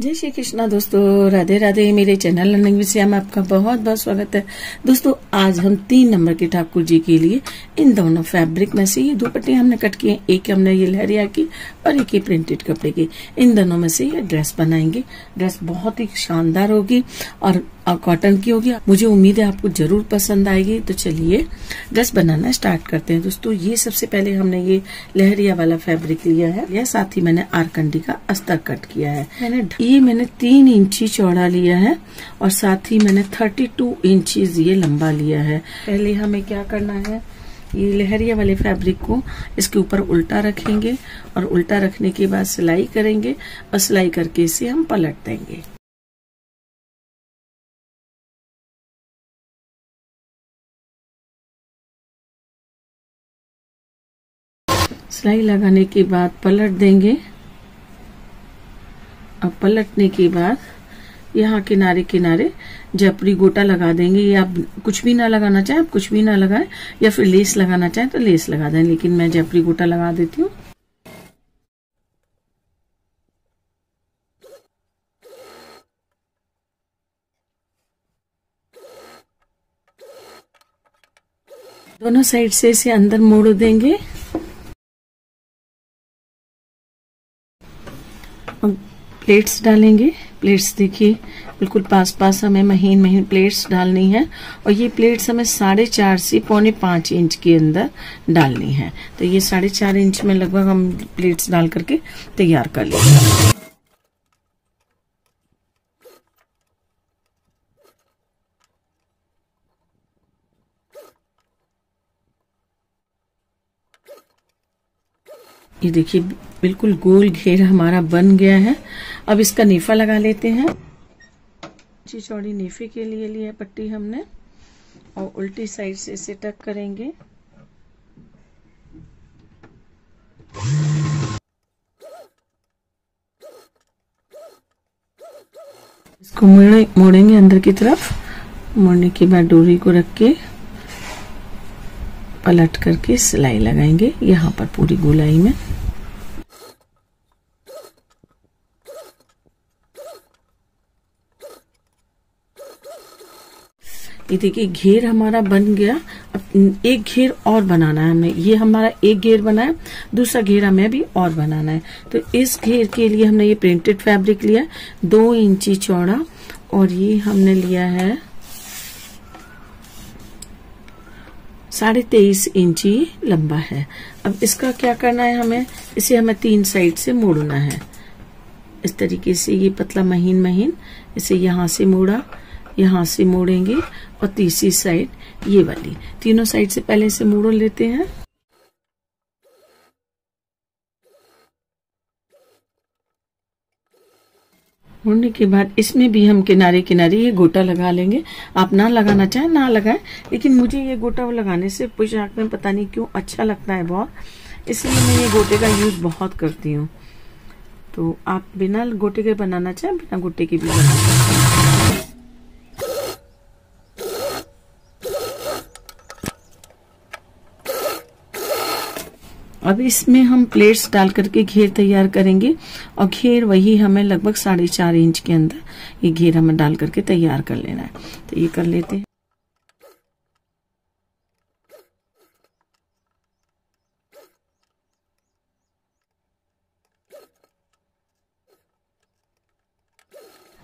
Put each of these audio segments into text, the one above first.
जय श्री कृष्णा दोस्तों, राधे राधे, मेरे चैनल लर्निंग विषय में आपका बहुत बहुत स्वागत है। दोस्तों, आज हम तीन नंबर के ठाकुर जी के लिए इन दोनों फैब्रिक में से ये दो पट्टी हमने कट किए, एक हमने ये लहरिया की और एक ही प्रिंटेड कपड़े की। इन दोनों में से ये ड्रेस बनाएँगे। ड्रेस बहुत ही शानदार होगी और कॉटन की होगी। मुझे उम्मीद है आपको ज़रूर पसंद आएगी। तो चलिए ड्रेस बनाना स्टार्ट करते हैं। दोस्तों, ये सबसे पहले हमने ये लहरिया वाला फैब्रिक लिया है। यह साथ ही मैंने आरकंडी का अस्तर कट किया है। मैंने ये मैंने तीन इंची चौड़ा लिया है और साथ ही मैंने थर्टी टू इंचीज ये लंबा लिया है। पहले हमें क्या करना है? ये लहरिया वाले फैब्रिक को इसके ऊपर उल्टा रखेंगे और उल्टा रखने के बाद सिलाई करेंगे और सिलाई करके इसे हम पलट देंगे। सिलाई लगाने के बाद पलट देंगे। अब पलटने के बाद यहाँ किनारे किनारे जपरी गोटा लगा देंगे। या आप कुछ भी ना लगाना चाहें, आप कुछ भी ना लगाएँ या फिर लेस लगाना चाहें तो लेस लगा दें, लेकिन मैं जपरी गोटा लगा देती हूँ। दोनों साइड से इसे अंदर मोड़ देंगे। प्लेट्स डालेंगे। प्लेट्स देखिए, बिल्कुल पास पास हमें महीन महीन प्लेट्स डालनी है और ये प्लेट्स हमें साढ़े चार से पौने पाँच इंच के अंदर डालनी है। तो ये साढ़े चार इंच में लगभग हम प्लेट्स डाल करके तैयार कर लेंगे। ये देखिए, बिल्कुल गोल घेर हमारा बन गया है। अब इसका नेफा लगा लेते हैं। ची चौड़ी नेफे के लिए लिया पट्टी हमने। और उल्टी साइड से इसे टक करेंगे। इसको मोड़े, मोड़ेंगे अंदर की तरफ़। मोड़ने के बाद डोरी को रख के पलट करके सिलाई लगाएँगे। यहाँ पर पूरी गोलाई में। ये देखिए, घेर हमारा बन गया। अब एक घेर और बनाना है हमें ये हमारा एक घेर बनाया दूसरा घेर हमें भी और बनाना है। तो इस घेर के लिए हमने ये प्रिंटेड फैब्रिक लिया दो इंची चौड़ा, और ये हमने लिया है साढ़े तेईस इंची लंबा है। अब इसका क्या करना है हमें? इसे हमें तीन साइड से मोड़ना है। इस तरीके से ये पतला महीन महीन इसे यहाँ से मोड़ा। यहाँ से मोड़ेंगे और तीसरी साइड ये वाली। तीनों साइड से पहले से मोड़ लेते हैं। मोड़ने के बाद इसमें भी हम किनारे किनारे ये गोटा लगा लेंगे। आप ना लगाना चाहें, ना लगाएँ, लेकिन मुझे ये गोटा लगाने से पोशाक में पता नहीं क्यों अच्छा लगता है बहुत। इसलिए मैं ये गोटे का यूज़ बहुत करती हूँ। तो आप बिना गोटे के बनाना चाहें, बिना गोटे के भी बनाना सकते अब इसमें हम प्लेट्स डाल करके घेर तैयार करेंगे और घेर वही हमें लगभग साढ़े चार इंच के अंदर ये घेर हमें डाल करके तैयार कर लेना है। तो ये कर लेते हैं।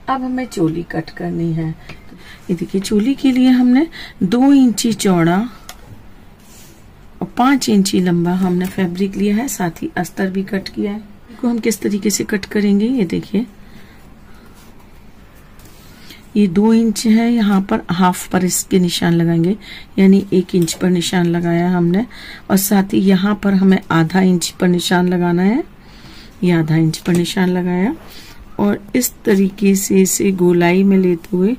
अब हमें चोली कट करनी है। ये देखिए, चोली के लिए हमने दो इंची चौड़ा पाँच इंची लंबा हमने फैब्रिक लिया है, साथ ही अस्तर भी कट किया है। को हम किस तरीके से कट करेंगे, ये देखिए। ये दो इंच है, यहाँ पर हाफ़ पर इसके निशान लगाएँगे, यानी एक इंच पर निशान लगाया हमने। और साथ ही यहाँ पर हमें आधा इंच पर निशान लगाना है, ये आधा इंच पर निशान लगाया। और इस तरीके से इसे गोलाई में लेते हुए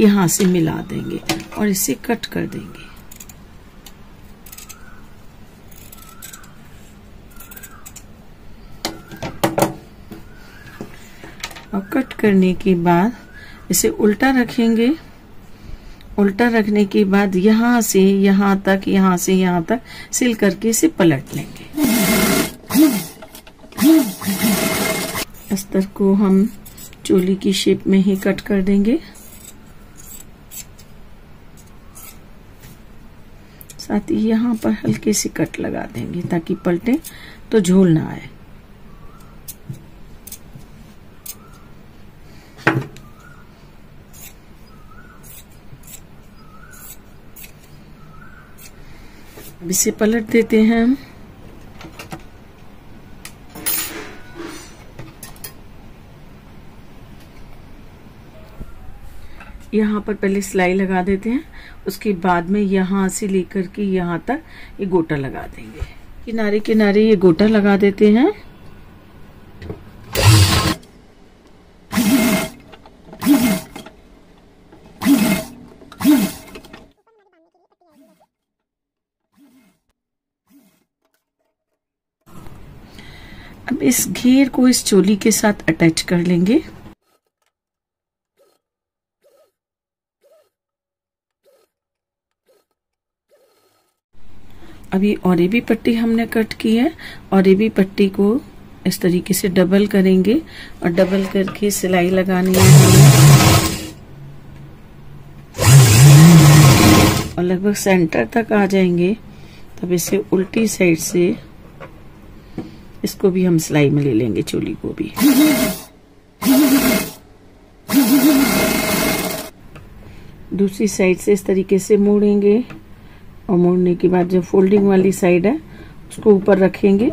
यहाँ से मिला देंगे और इसे कट कर देंगे और कट करने के बाद इसे उल्टा रखेंगे। उल्टा रखने के बाद यहाँ से, यहाँ तक, यहाँ से, यहाँ तक सिल करके इसे पलट लेंगे। अस्तर को हम चोली की शेप में ही कट कर देंगे। साथ ही यहाँ पर हल्के से कट लगा देंगे ताकि पलटे तो झोल ना आए। अब इसे पलट देते हैं यहाँ पर पहले सिलाई लगा देते हैं। उसके बाद में यहाँ से लेकर के यहाँ तक ये गोटा लगा देंगे। किनारे किनारे ये गोटा लगा देते हैं। इस घेर को इस चोली के साथ अटैच कर लेंगे। अभी और भी पट्टी हमने कट की है और भी पट्टी को इस तरीके से डबल करेंगे और डबल करके सिलाई लगानी है। और लगभग सेंटर तक आ जाएँगे, तब इसे उल्टी साइड से इसको भी हम सिलाई में ले लेंगे, चोली को भी। दूसरी साइड से इस तरीके से मोड़ेंगे और मोड़ने के बाद जो फोल्डिंग वाली साइड है, उसको ऊपर रखेंगे।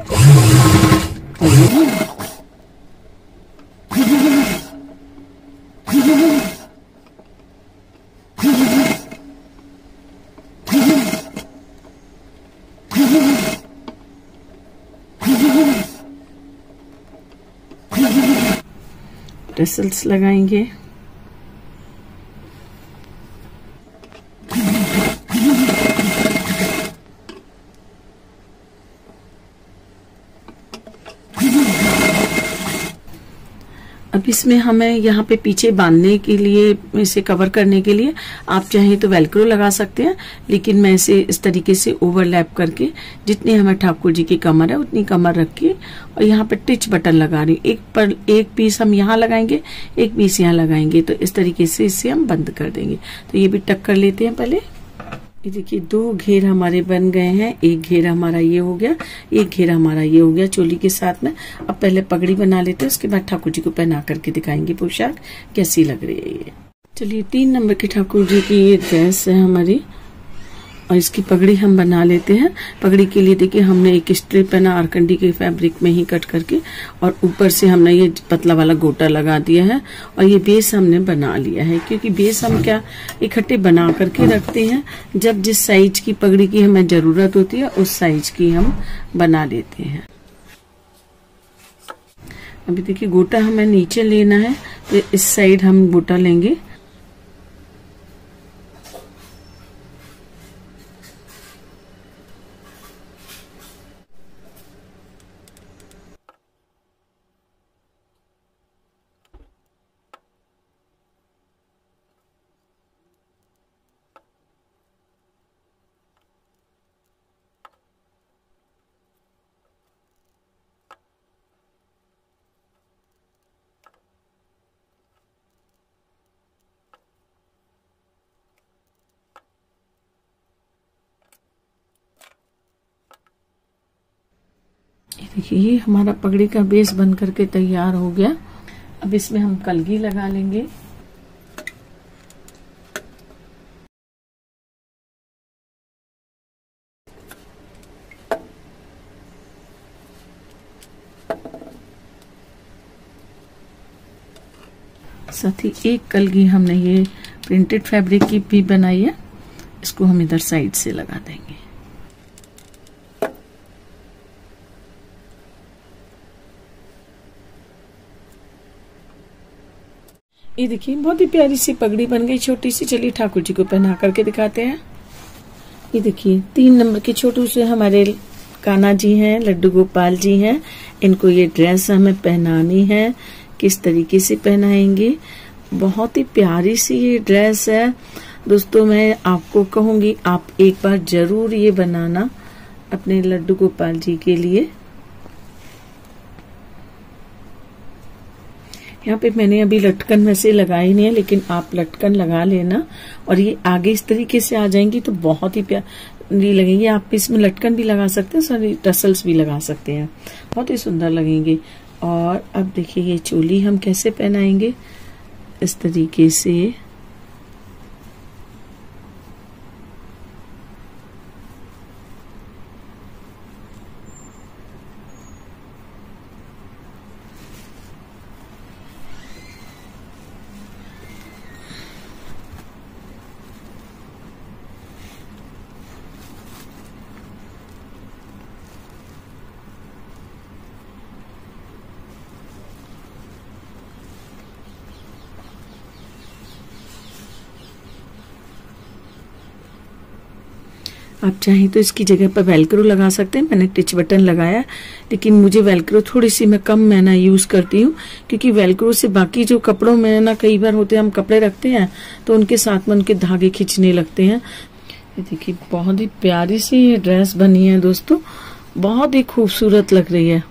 टेसल्स लगाएँगे। अब इसमें हमें यहाँ पे पीछे बांधने के लिए, इसे कवर करने के लिए आप चाहें तो वेलक्रो लगा सकते हैं, लेकिन मैं इसे इस तरीके से ओवरलैप करके, जितनी हमें ठाकुर जी की कमर है, उतनी कमर रख के और यहाँ पे टिच बटन लगा रही हूँ। एक पर, एक पीस हम यहाँ लगाएँगे, एक पीस यहाँ लगाएँगे तो इस तरीके से इसे हम बंद कर देंगे। तो ये भी टक कर लेते हैं पहले। ये देखिए, दो घेर हमारे बन गए हैं। एक घेर हमारा ये हो गया, एक घेर हमारा ये हो गया चोली के साथ में। अब पहले पगड़ी बना लेते हैं, उसके बाद ठाकुर जी को पहना करके दिखाएँगे पोशाक, कैसी लग रही है ये। चलिए, तीन नंबर के ठाकुर जी की ये ड्रेस है हमारी। और इसकी पगड़ी हम बना लेते हैं। पगड़ी के लिए देखिए, हमने एक स्ट्रिप है ना, आरकंडी के फैब्रिक में ही कट करके, और ऊपर से हमने ये पतला वाला गोटा लगा दिया है, और ये बेस हमने बना लिया है। क्योंकि बेस हम क्या, इकट्ठे बना करके रखते हैं। जब जिस साइज़ की पगड़ी की हमें ज़रूरत होती है, उस साइज़ की हम बना लेते हैं। अभी देखिए, गोटा हमें नीचे लेना है तो इस साइड हम गोटा लेंगे। देखिए, ये हमारा पगड़ी का बेस बन करके तैयार हो गया। अब इसमें हम कलगी लगा लेंगे। साथ ही एक कलगी हमने ये प्रिंटेड फैब्रिक की भी बनाई है। इसको हम इधर साइड से लगा देंगे। ये देखिए, बहुत ही प्यारी सी पगड़ी बन गई, छोटी सी। चलिए ठाकुर जी को पहना करके दिखाते हैं। ये देखिए, तीन नंबर के छोटू से हमारे काना जी हैं, लड्डू गोपाल जी हैं। इनको ये ड्रेस हमें पहनानी है, किस तरीके से पहनाएँगे। बहुत ही प्यारी सी ये ड्रेस है। दोस्तों, मैं आपको कहूँगी, आप एक बार ज़रूर ये बनाना अपने लड्डू गोपाल जी के लिए। यहाँ पे मैंने अभी लटकन वैसे लगाई नहीं है, लेकिन आप लटकन लगा लेना और ये आगे इस तरीके से आ जाएँगी तो बहुत ही प्यारी लगेंगी। आप इसमें लटकन भी लगा सकते हैं, सॉरी टसल्स भी लगा सकते हैं। बहुत ही सुंदर लगेंगे। और अब देखिए, ये चोली हम कैसे पहनाएँगे? इस तरीके से। आप चाहें तो इसकी जगह पर वेलक्रो लगा सकते हैं। मैंने टिच बटन लगाया, लेकिन मुझे वेलक्रो थोड़ी सी मैं कम मैं ना यूज़ करती हूँ, क्योंकि वेलक्रो से बाकी जो कपड़ों में ना कई बार होते हैं, हम कपड़े रखते हैं तो उनके साथ में उनके धागे खींचने लगते हैं। ये देखिए, बहुत ही प्यारी सी ये ड्रेस बनी है दोस्तों। बहुत ही खूबसूरत लग रही है।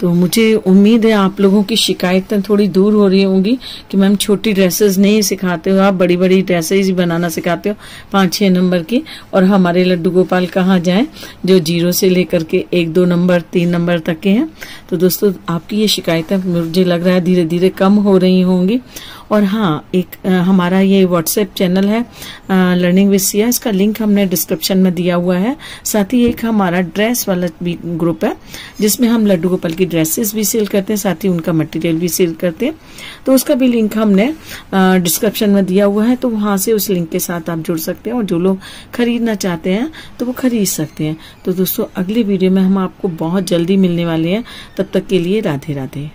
तो मुझे उम्मीद है आप लोगों की शिकायतें थोड़ी दूर हो रही होंगी कि मैम छोटी ड्रेसेस नहीं सिखाते हो, आप बड़ी बड़ी ड्रेसेस ही बनाना सिखाते हो पाँच छह नंबर की। और हमारे लड्डू गोपाल कहाँ जाए, जो ज़ीरो से लेकर के एक, दो नंबर, तीन नंबर तक के हैं। तो दोस्तों, आपकी ये शिकायतें मुझे लग रहा है धीरे धीरे कम हो रही होंगी। और हाँ एक आ, हमारा ये व्हाट्सएप चैनल है लर्निंग विद सिया इसका लिंक हमने डिस्क्रिप्शन में दिया हुआ है। साथ ही एक हमारा ड्रेस वाला भी ग्रुप है जिसमें हम लड्डू गोपाल की ड्रेसेस भी सेल करते हैं साथ ही उनका मटेरियल भी सेल करते हैं। तो उसका भी लिंक हमने डिस्क्रिप्शन में दिया हुआ है तो वहाँ से उस लिंक के साथ आप जुड़ सकते हैं और जो लोग खरीदना चाहते हैं तो वो खरीद सकते हैं। तो दोस्तों अगली वीडियो में हम आपको बहुत जल्दी मिलने वाले हैं। तब तक के लिए राधे राधे